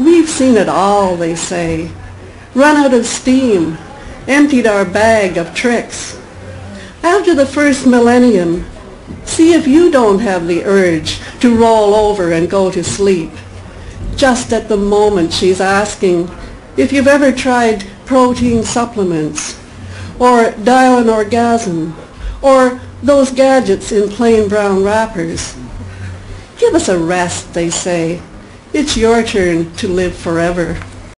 We've seen it all, they say. Run out of steam, emptied our bag of tricks. After the first millennium, see if you don't have the urge to roll over and go to sleep. Just at the moment she's asking if you've ever tried protein supplements, or dial an orgasm, or those gadgets in plain brown wrappers. Give us a rest, they say. It's your turn to live forever.